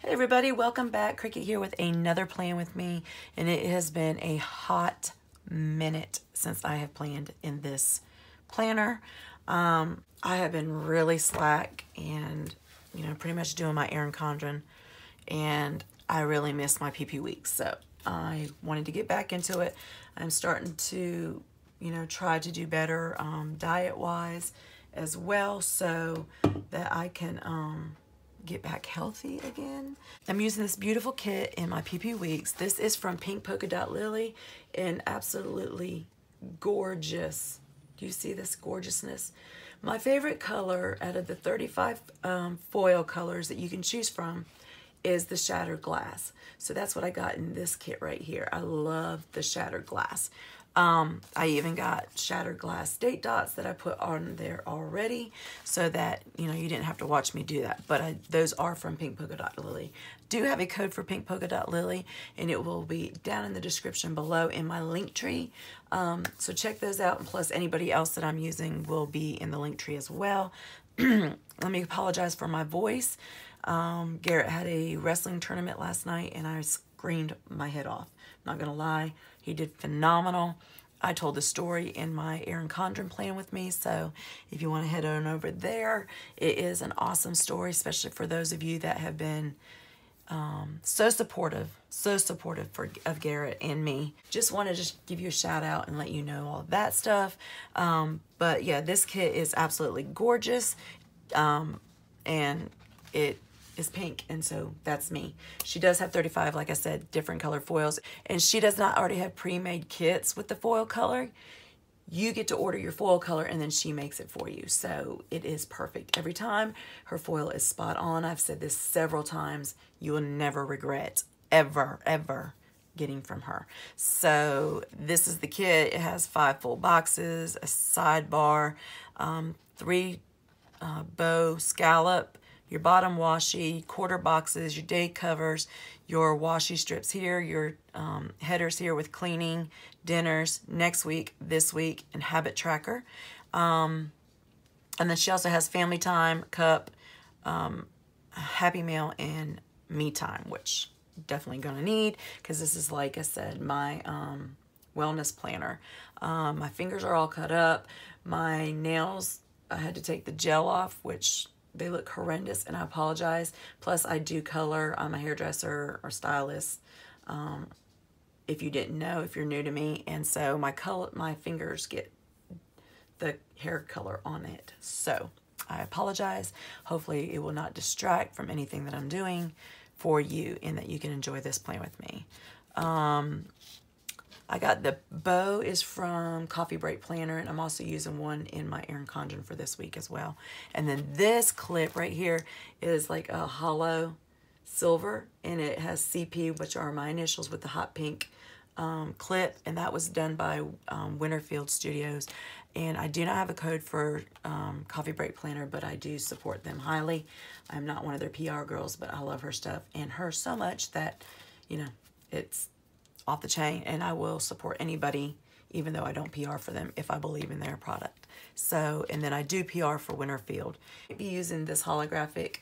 Hey everybody, welcome back. Crickett here with another plan with me. And it has been a hot minute since I have planned in this planner. Um, I have been really slack and, you know, pretty much doing my Erin Condren. And I really missed my PP weeks. So I wanted to get back into it. I'm starting to, you know, try to do better um, diet-wise as well so that I can um, get back healthy again. I'm using this beautiful kit in my PP Weeks. This is from Pink Polka Dot Lily and absolutely gorgeous. Do you see this gorgeousness? My favorite color out of the 35 um, foil colors that you can choose from is the shattered glass. So that's what I got in this kit right here. I love the shattered glass. Um, I even got shattered glass date dots that I put on there already so that, you know, you didn't have to watch me do that. But I, those are from Pink Polka Dot Lily. Do have a code for Pink Polka Dot Lily and it will be down in the description below in my link tree. Um, so check those out. And plus anybody else that I'm using will be in the link tree as well. Let me apologize for my voice. Um, Garrett had a wrestling tournament last night and I screamed my head off. Not going to lie. He did phenomenal. I told the story in my Erin Condren plan with me, so if you want to head on over there, it is an awesome story, especially for those of you that have been um, so supportive, so supportive for, of Garrett and me. Just want to just give you a shout out and let you know all that stuff. Um, but yeah, this kit is absolutely gorgeous, um, and it is pink, and so that's me. She does have 35, like I said, different color foils, and she does not already have pre-made kits with the foil color. You get to order your foil color, and then she makes it for you, so it is perfect. Every time, her foil is spot on. I've said this several times. You will never regret, ever, ever, getting from her. So this is the kit. It has five full boxes, a sidebar, um, three uh, bow scallop, your bottom washi, quarter boxes, your day covers, your washi strips here, your um, headers here with cleaning, dinners, next week, this week, and habit tracker. Um, and then she also has family time, cup, um, happy meal, and me time, which definitely to need because this is, like I said, my um, wellness planner. Um, my fingers are all cut up. My nails, I had to take the gel off, which they look horrendous and I apologize. Plus I do color. I'm a hairdresser or stylist. Um, if you didn't know, if you're new to me. And so my color, my fingers get the hair color on it. So I apologize. Hopefully it will not distract from anything that I'm doing for you and that you can enjoy this plan with me. Um, I got the bow is from Coffee Break Planner, and I'm also using one in my Erin Condren for this week as well. And then this clip right here is like a hollow silver, and it has CP, which are my initials with the hot pink um, clip, and that was done by um, Winterfield Studios. And I do not have a code for um, Coffee Break Planner, but I do support them highly. I'm not one of their PR girls, but I love her stuff and her so much that, you know, it's off the chain and I will support anybody even though I don't PR for them if I believe in their product. So, and then I do PR for Winterfield. I'll be using this holographic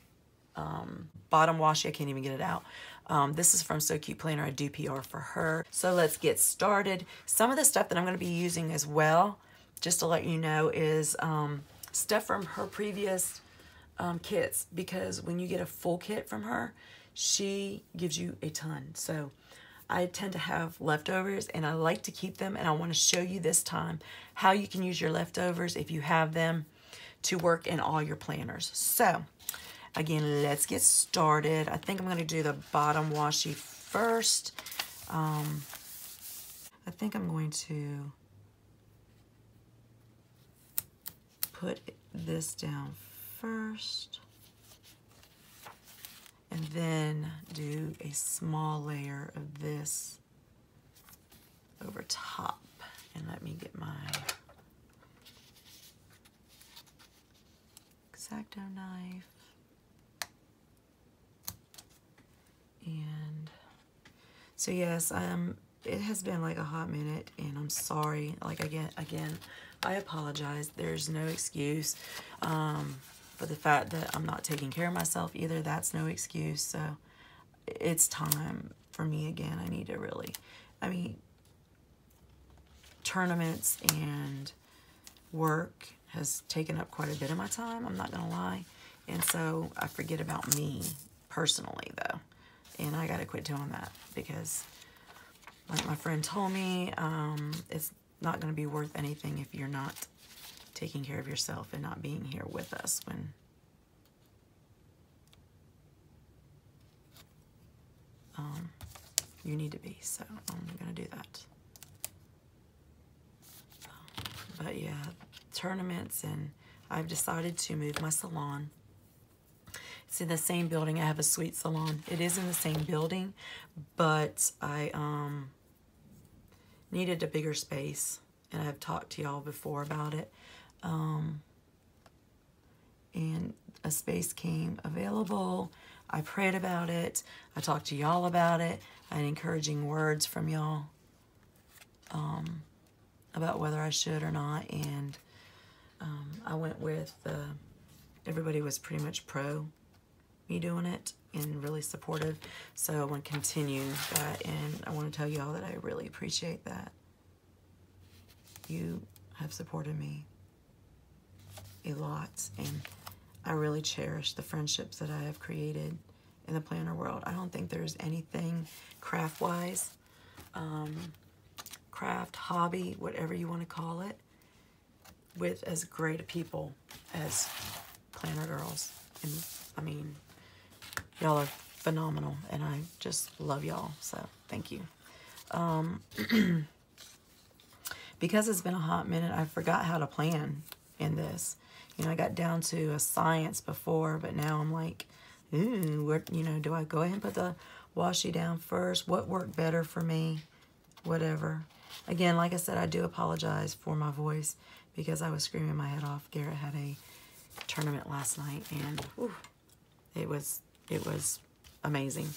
um, bottom washi. I can't even get it out. Um, this is from So Cute Planner. I do PR for her. So let's get started. Some of the stuff that I'm going to be using as well, just to let you know, is um, stuff from her previous um, kits because when you get a full kit from her, she gives you a ton. So I tend to have leftovers and I like to keep them and I want to show you this time how you can use your leftovers if you have them to work in all your planners. So again, let's get started. I think I'm going to do the bottom washi first. Um, I think I'm going to put this down first and then do a small layer of this over top. And let me get my X-Acto knife. And so yes, um, it has been like a hot minute and I'm sorry. Like again, again, I apologize. There's no excuse. Um, for the fact that I'm not taking care of myself either. That's no excuse. So it's time for me again. I need to really, I mean, tournaments and work has taken up quite a bit of my time, I'm not going to lie. And so I forget about me personally, though. And I got to quit doing that because, like my friend told me, um, it's not going to be worth anything if you're not taking care of yourself and not being here with us when um, you need to be. So I'm going to do that. But yeah, tournaments and I've decided to move my salon. It's in the same building. I have a sweet salon. It is in the same building, but I um, needed a bigger space. And I've talked to y'all before about it. Um, and a space came available. I prayed about it. I talked to y'all about it. I had encouraging words from y'all um, about whether I should or not. And um, I went with, uh, everybody was pretty much pro me doing it and really supportive. So I want to continue that. And I want to tell y'all that I really appreciate that. You have supported me a lot. And I really cherish the friendships that I have created in the planner world. I don't think there's anything craft-wise, um, craft, hobby, whatever you want to call it, with as great a people as Planner Girls. And I mean, y'all are phenomenal, and I just love y'all. So thank you. Um, because it's been a hot minute, I forgot how to plan in this. You know, I got down to a science before, but now I'm like, ooh, where, you know, do I go ahead and put the washi down first? What worked better for me? Whatever. Again, like I said, I do apologize for my voice because I was screaming my head off. Garrett had a tournament last night, and whew, it was it was amazing.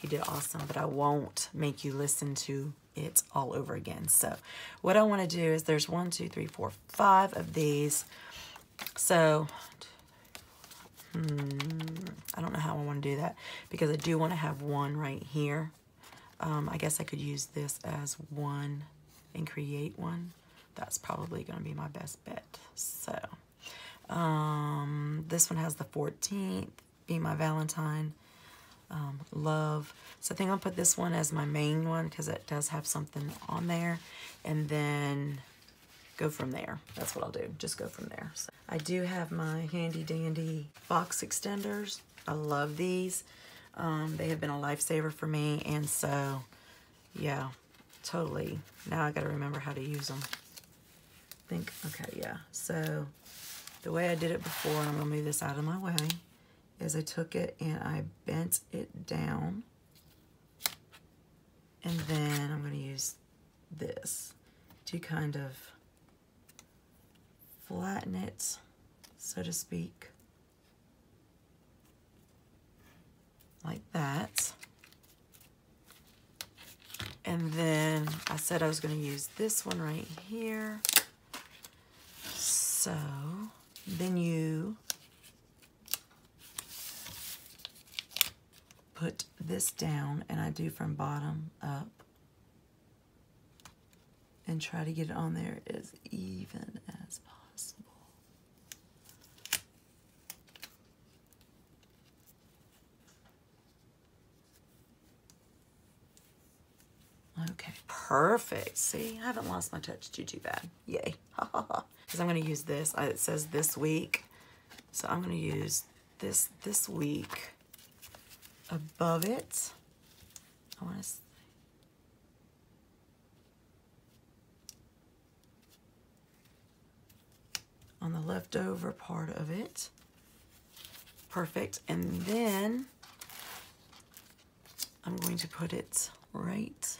He did awesome, but I won't make you listen to it all over again. So what I want to do is there's one, two, three, four, five of these. So hmm, I don't know how I want to do that because I do want to have one right here. Um, I guess I could use this as one and create one. That's probably going to be my best bet. So um, this one has the 14th, be my Valentine. Um, love. So I think I'll put this one as my main one because it does have something on there. And then go from there. That's what I'll do. Just go from there. So I do have my handy dandy box extenders. I love these. Um, they have been a lifesaver for me. And so, yeah, totally. Now I got to remember how to use them. think, okay, yeah. So the way I did it before, I'm to move this out of my way, is I took it and I bent it down. And then I'm to use this to kind of flatten it, so to speak, like that. And then I said I was going to use this one right here. So then you put this down and I do from bottom up and try to get it on there as even as possible. Okay, perfect. See, I haven't lost my touch too, too bad. Yay. Because I'm going to use this. It says this week. So I'm going to use this this week above it. I want to on the leftover part of it. Perfect. And then I'm going to put it right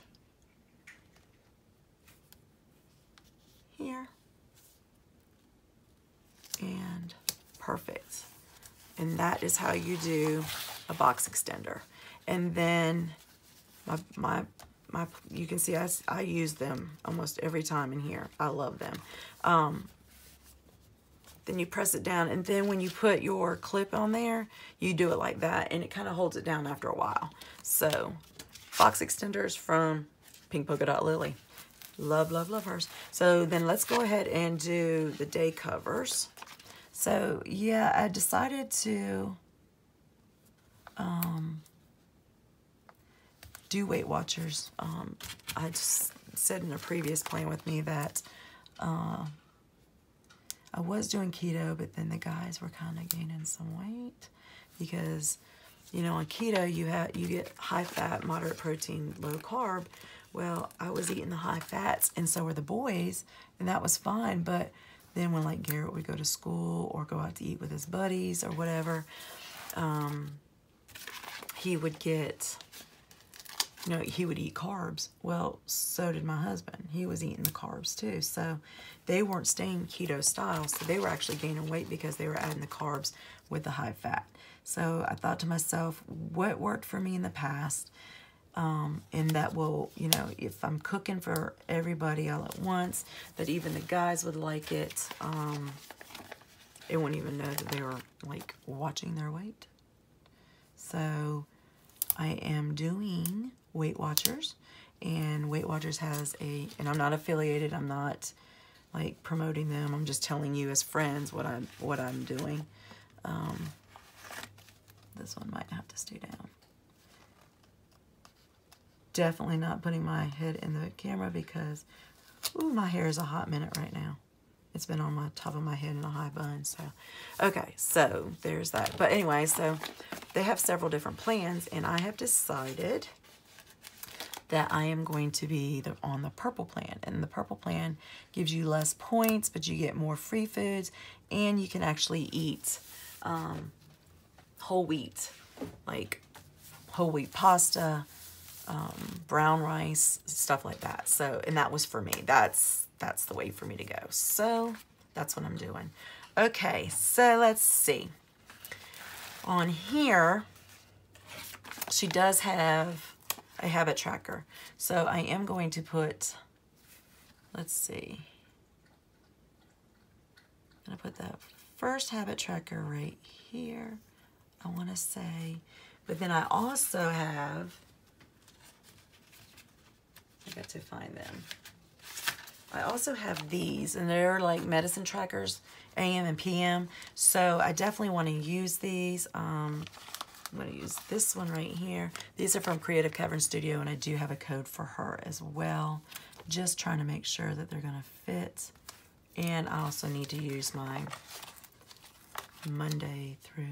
here. And perfect. And that is how you do a box extender. And then my, my, my you can see I, I use them almost every time in here. I love them. Um, then you press it down, and then when you put your clip on there, you do it like that, and it kind of holds it down after a while. So, box extenders from Pink Polka Dot Lily. Love, love, love hers. So then let's go ahead and do the day covers. So yeah, I decided to um, do Weight Watchers. Um, I just said in a previous plan with me that uh, I was doing keto, but then the guys were kind of gaining some weight because, you know, on keto you have you get high fat, moderate protein, low carb. Well, I was eating the high fats, and so were the boys, and that was fine. But then when like Garrett would go to school or go out to eat with his buddies or whatever, um, he would get you know, he would eat carbs. Well, so did my husband. He was eating the carbs too. So they weren't staying keto style. So they were actually gaining weight because they were adding the carbs with the high fat. So I thought to myself, what worked for me in the past? Um, and that will, you know, if I'm cooking for everybody all at once, that even the guys would like it. Um, they wouldn't even know that they were like watching their weight. So I am doing Weight Watchers, and Weight Watchers has a, and I'm not affiliated. I'm not like promoting them. I'm just telling you as friends what I'm what I'm doing. Um, this one might have to stay down. Definitely not putting my head in the camera because, ooh, my hair is a hot minute right now. It's been on my top of my head in a high bun. So, okay, so there's that. But anyway, so they have several different plans, and I have decided that I am going to be the, on the purple plan. And the purple plan gives you less points, but you get more free foods, and you can actually eat um, whole wheat, like whole wheat pasta, um, brown rice, stuff like that. So, and that was for me. That's that's the way for me to go. So that's what I'm doing. Okay, so let's see. On here, she does have a habit tracker. So I am going to put, let's see. I'm to put that first habit tracker right here. I want to say, but then I also have, to find them. I also have these, and they're like medicine trackers, AM and PM. So I definitely want to use these. Um, I'm going to use this one right here. These are from Creative Cavern Studio, and I do have a code for her as well. Just trying to make sure that they're going to fit. And I also need to use my Monday through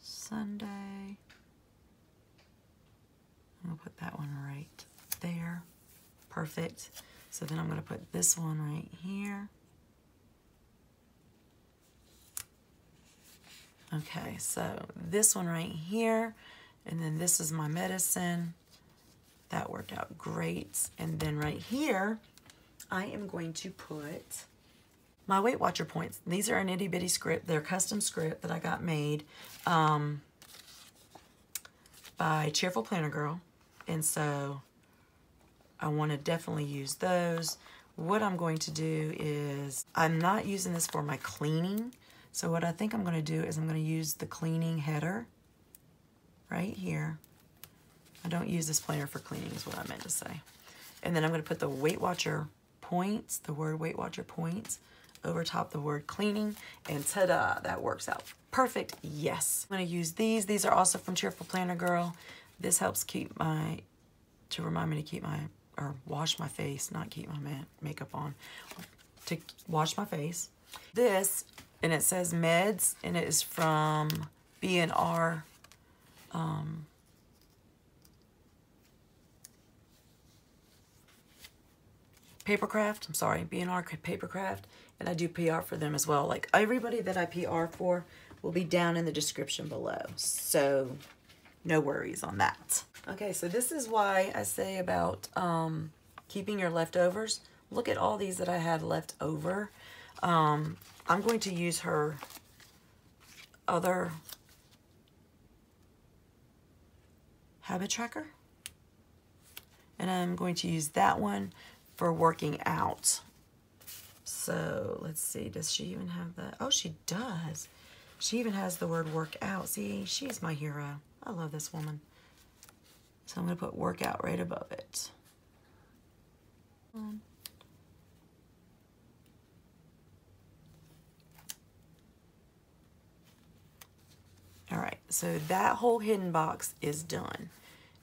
Sunday. To put that one right there. Perfect. So then I'm going to put this one right here. Okay, so this one right here, and then this is my medicine. That worked out great. And then right here, I am going to put my Weight Watcher points. These are an itty bitty script. They're custom script that I got made um, by Cheerful Planner Girl. And so I want to definitely use those. What I'm going to do is, I'm not using this for my cleaning. So what I think I'm going to do is I'm going to use the cleaning header right here. I don't use this planner for cleaning is what I meant to say. And then I'm going to put the Weight Watcher points, the word Weight Watcher points, over top the word cleaning, and ta-da, that works out perfect. Yes. I'm going to use these. These are also from Cheerful Planner Girl. This helps keep my, to remind me to keep my or wash my face, not keep my makeup on, to wash my face. This, and it says meds, and it is from B&R um, Papercraft. I'm sorry, B&R Papercraft, and I do PR for them as well. Like everybody that I PR for will be down in the description below. So no worries on that. Okay, so this is why I say about um, keeping your leftovers. Look at all these that I had left over. Um, I'm going to use her other habit tracker. And I'm going to use that one for working out. So let's see, does she even have that? Oh, she does. She even has the word workout. See, she's my hero. I love this woman. So I'm going to put workout right above it. All right, so that whole hidden box is done.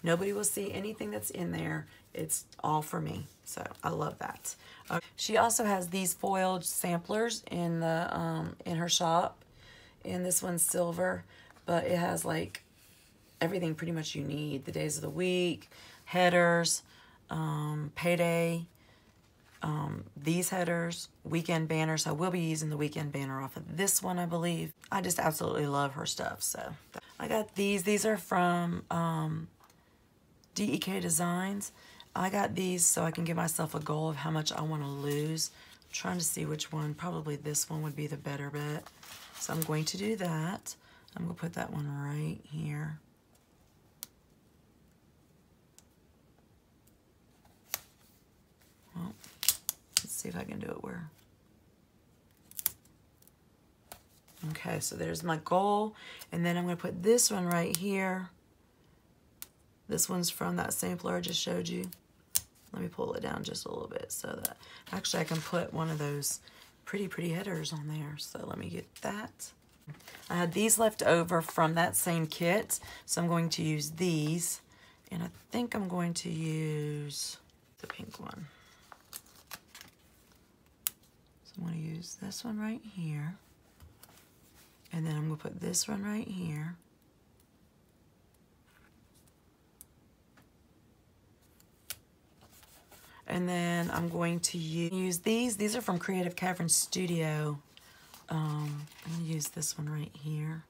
Nobody will see anything that's in there. It's all for me. So I love that. Uh, she also has these foiled samplers in the um, in her shop. And this one's silver, but it has like everything pretty much you need. The days of the week, headers, um, payday, um, these headers, weekend banners. So I will be using the weekend banner off of this one, I believe. I just absolutely love her stuff. So I got these. These are from um, DEK Designs. I got these so I can give myself a goal of how much I want to lose. I'm trying to see which one. Probably this one would be the better bet. So I'm going to do that. I'm going to put that one right here. See if I can do it where. Okay, so there's my goal. And then I'm going to put this one right here. This one's from that sampler I just showed you. Let me pull it down just a little bit so that actually I can put one of those pretty, pretty headers on there. So let me get that. I had these left over from that same kit. So I'm going to use these. And I think I'm going to use the pink one. So I'm going to use this one right here. And then I'm going to put this one right here. And then I'm going to use these. These are from Creative Cavern Studio. Um, I'm going to use this one right here.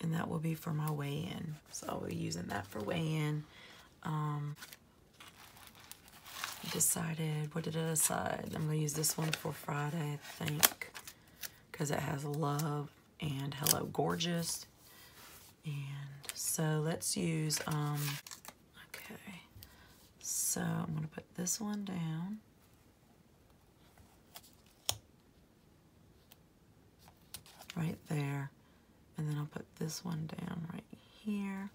And that will be for my weigh-in. So I'll be using that for weigh-in. Um, decided, what did I decide? I'm going to use this one for Friday, I think. Because it has love and hello gorgeous. And so let's use, um, okay. So I'm going to put this one down. Right there. And then I'll put this one down right here.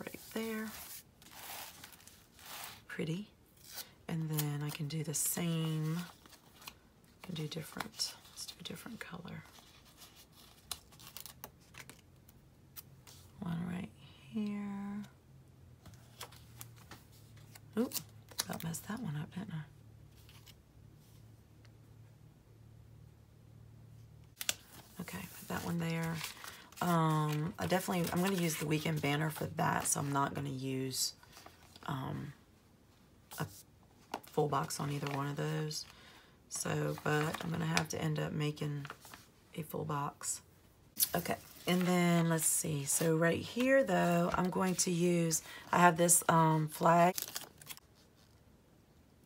Right there. Pretty. And then I can do the same. I can do different. Let's do a different color. One right here. Oop, about messed that one up, didn't I? Okay, put that one there. Um, I definitely, I'm going to use the weekend banner for that, so I'm not going to use um, a full box on either one of those. So, but I'm going to have to end up making a full box. Okay, and then let's see. So right here though, I'm going to use, I have this um, flag.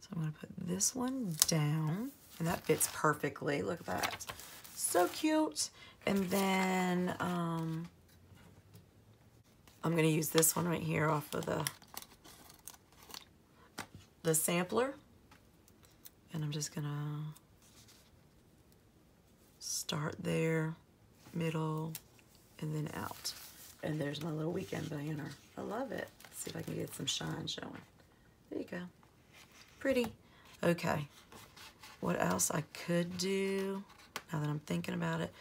So I'm going to put this one down and that fits perfectly. Look at that. So cute. And then um, I'm going to use this one right here off of the, the sampler. And I'm just going to start there, middle, and then out. And there's my little weekend banner. I love it. Let's see if I can get some shine showing. There you go. Pretty. Okay. What else I could do, now that I'm thinking about it,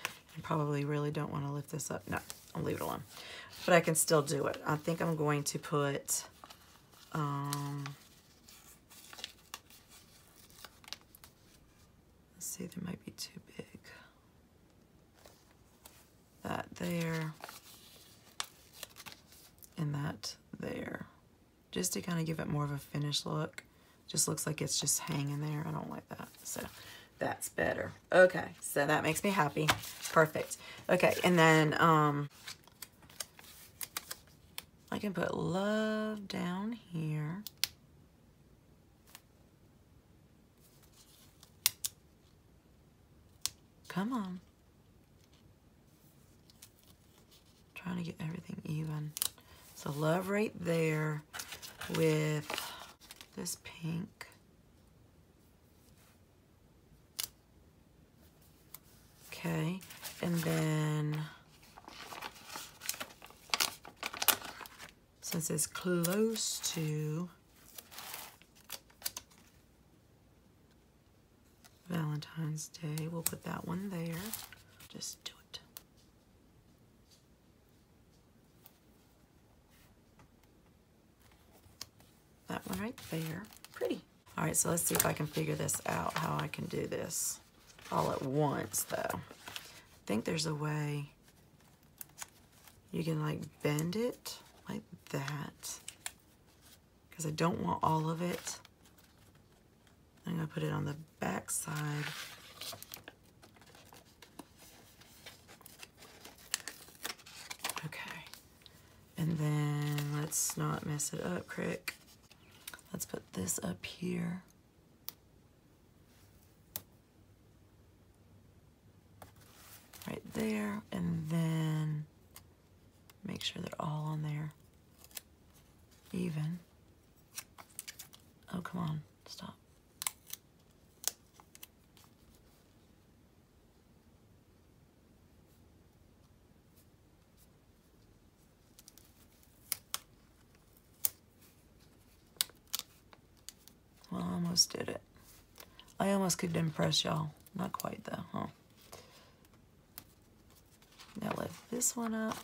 probably really don't want to lift this up. No, I'll leave it alone. But I can still do it. I think I'm going to put, um, let's see, there might be too big that there, and that there. Just to kind of give it more of a finished look. Just looks like it's just hanging there. I don't like that. So that's better. Okay, so that makes me happy. Perfect. Okay, and then um, I can put love down here. Come on. Trying to get everything even. So love right there with this pink. Okay, and then since it's close to Valentine's Day, we'll put that one there. Just do it. That one right there. Pretty. All right, so let's see if I can figure this out, how I can do this all at once, though. I think there's a way you can, like, bend it like that. Because I don't want all of it. I'm to put it on the back side. Okay. And then let's not mess it up, Crick. Let's put this up here. Right there, and then make sure they're all on there even. Oh, come on, stop. Well, I almost did it. I almost could impress y'all. Not quite though, huh? Now lift this one up.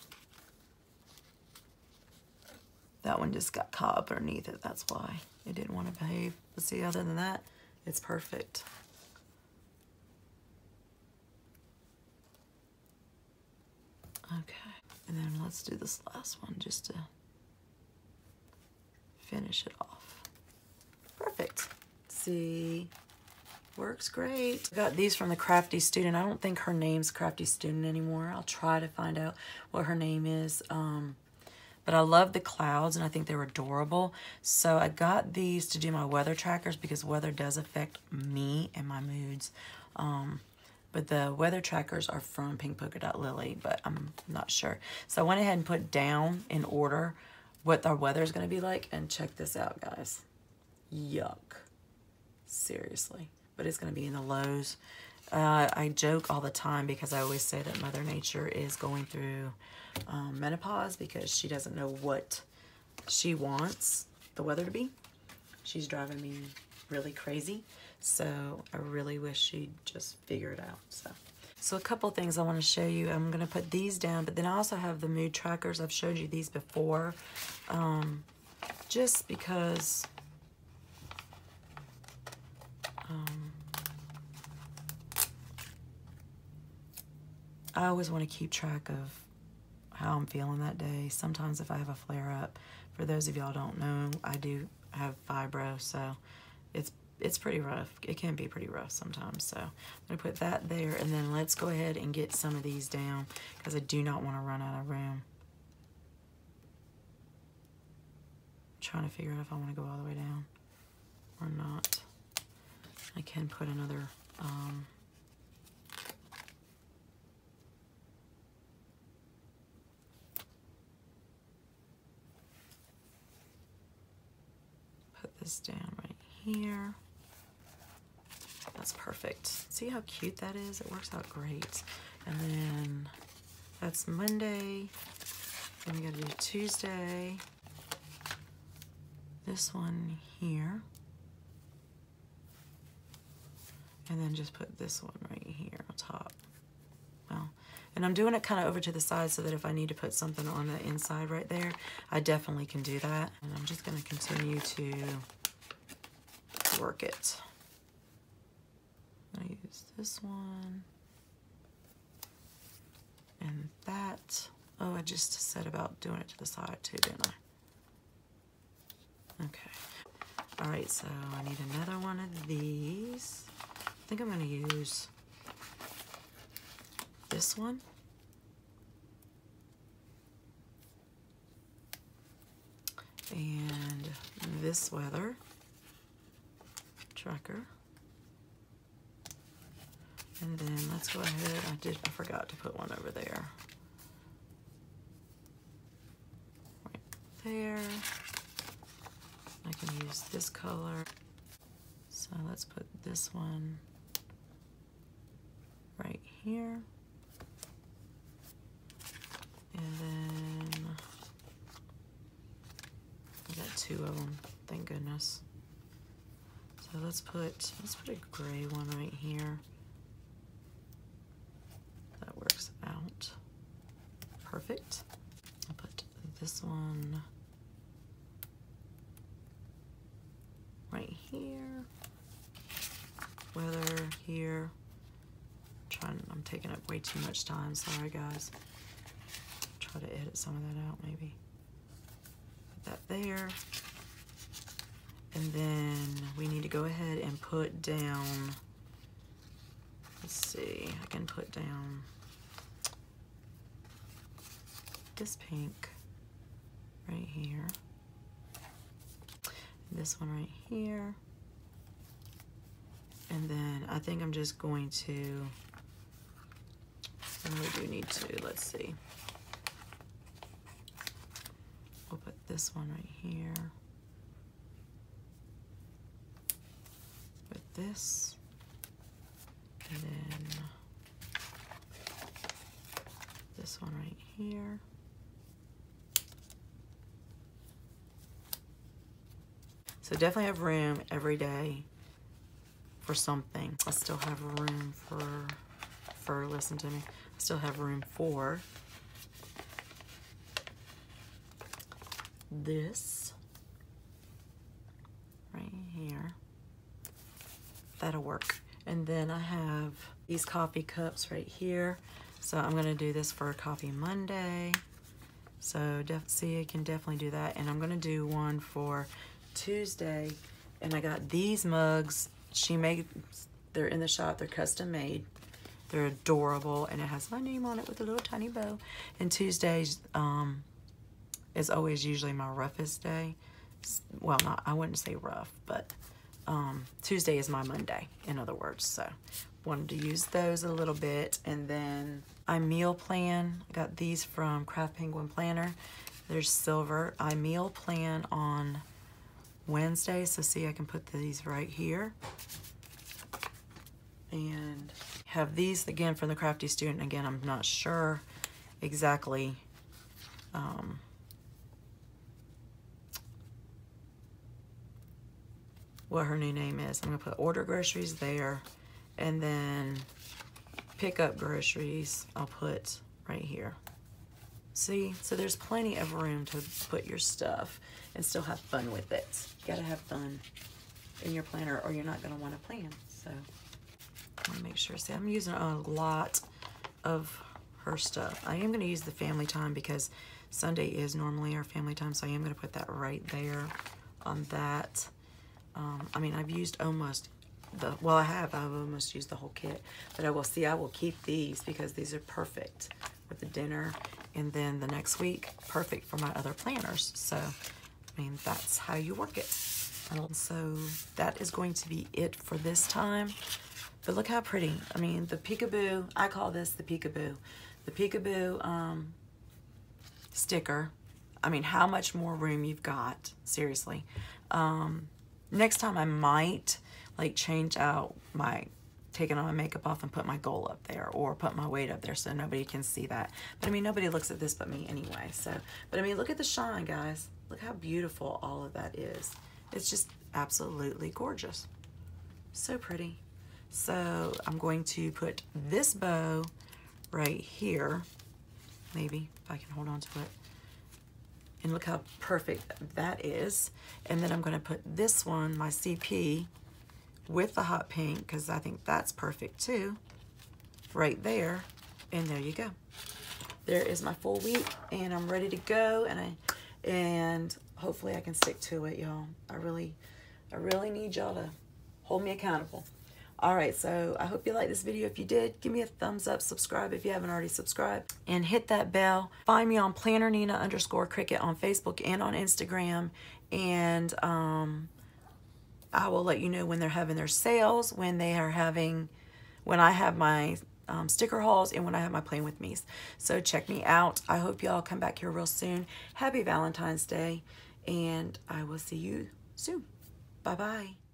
That one just got caught up underneath it. That's why it didn't want to behave. But see, other than that, it's perfect. Okay, and then let's do this last one just to finish it off. Perfect. See, works great. I got these from the Crafty Student. I don't think her name's Crafty Student anymore. I'll try to find out what her name is. Um, but I love the clouds and I think they're adorable. So I got these to do my weather trackers because weather does affect me and my moods. Um, but the weather trackers are from Pink Polka Dot Lily, but I'm not sure. So I went ahead and put down in order what our weather is going to be like. And check this out, guys. Yuck. Seriously. But it's going to be in the lows. Uh, I joke all the time because I always say that Mother Nature is going through um, menopause because she doesn't know what she wants the weather to be. She's driving me really crazy. So I really wish she'd just figure it out. So, so a couple things I want to show you. I'm going to put these down, but then I also have the mood trackers. I've showed you these before. Um, just because I always want to keep track of how I'm feeling that day. Sometimes if I have a flare up, for those of y'all don't know, I do have fibro, so it's it's pretty rough. It can be pretty rough sometimes. So I'm gonna put that there, and then let's go ahead and get some of these down because I do not want to run out of room. I'm trying to figure out if I want to go all the way down or not. I can put another um, down right here. That's perfect. See how cute that is? It works out great. And then that's Monday. Then we gotta do Tuesday. This one here. And then just put this one right here on top. Well, and I'm doing it kind of over to the side so that if I need to put something on the inside right there, I definitely can do that. And I'm just gonna continue to work it. I'm gonna use this one. And that. Oh, I just said about doing it to the side too, didn't I? Okay. All right, so I need another one of these. I think I'm going to use this one. And this weather tracker. And then let's go ahead. I did I forgot to put one over there. Right there. I can use this color. So let's put this one right here. And then I got two of them, thank goodness. So let's put let's put a gray one right here. That works out. Perfect. I'll put this one right here. Weather here. I'm trying I'm taking up way too much time, sorry guys. Try to edit some of that out maybe. Put that there. And then we need to go ahead and put down, let's see, I can put down this pink right here. This one right here. And then I think I'm just going to, I really do need to, let's see. We'll put this one right here. This. And then this one right here. So definitely have room every day for something. I still have room for, for, listen to me, I still have room for this right here. That'll work. And then I have these coffee cups right here. So I'm gonna do this for Coffee Monday. So see, I can definitely do that. And I'm gonna do one for Tuesday and I got these mugs. She made, they're in the shop, they're custom made. They're adorable and it has my name on it with a little tiny bow. And Tuesdays um, is always usually my roughest day. Well, not, I wouldn't say rough, but um, Tuesday is my Monday, in other words. So wanted to use those a little bit. And then I meal plan. I got these from Craft Penguin Planner. There's silver. I meal plan on Wednesday. So see, I can put these right here. And have these, again, from the Crafty Student. Again, I'm not sure exactly um, what her new name is. I'm going to put order groceries there. And then pick up groceries, I'll put right here. See, so there's plenty of room to put your stuff and still have fun with it. You gotta have fun in your planner or you're not gonna wanna plan. So, let me make sure. See, I'm using a lot of her stuff. I am gonna use the family time because Sunday is normally our family time, so I am gonna put that right there on that. Um, I mean, I've used almost the, well, I have, I've almost used the whole kit, but I will see, I will keep these because these are perfect with the dinner and then the next week, perfect for my other planners. So, I mean, that's how you work it. And so that is going to be it for this time. But look how pretty. I mean, the peekaboo, I call this the peekaboo. The peekaboo um, sticker. I mean, how much more room you've got, seriously. Um, next time I might like change out my taking all my makeup off and put my goal up there or put my weight up there so nobody can see that. But I mean, nobody looks at this but me anyway. So, but I mean, look at the shine, guys. Look how beautiful all of that is. It's just absolutely gorgeous. So pretty. So I'm going to put this bow right here. Maybe if I can hold on to it. And look how perfect that is. And then I'm going to put this one, my CP, with the hot pink because I think that's perfect too. Right there. And there you go. There is my full week and I'm ready to go and I and hopefully I can stick to it, y'all. I really I really need y'all to hold me accountable. All right, so I hope you liked this video. If you did, give me a thumbs up, subscribe if you haven't already subscribed, and hit that bell. Find me on Planner Neena underscore Crickett on Facebook and on Instagram. And um, I will let you know when they're having their sales, when they are having, when I have my um, sticker hauls and when I have my playing with me's. So check me out. I hope y'all come back here real soon. Happy Valentine's Day and I will see you soon. Bye-bye.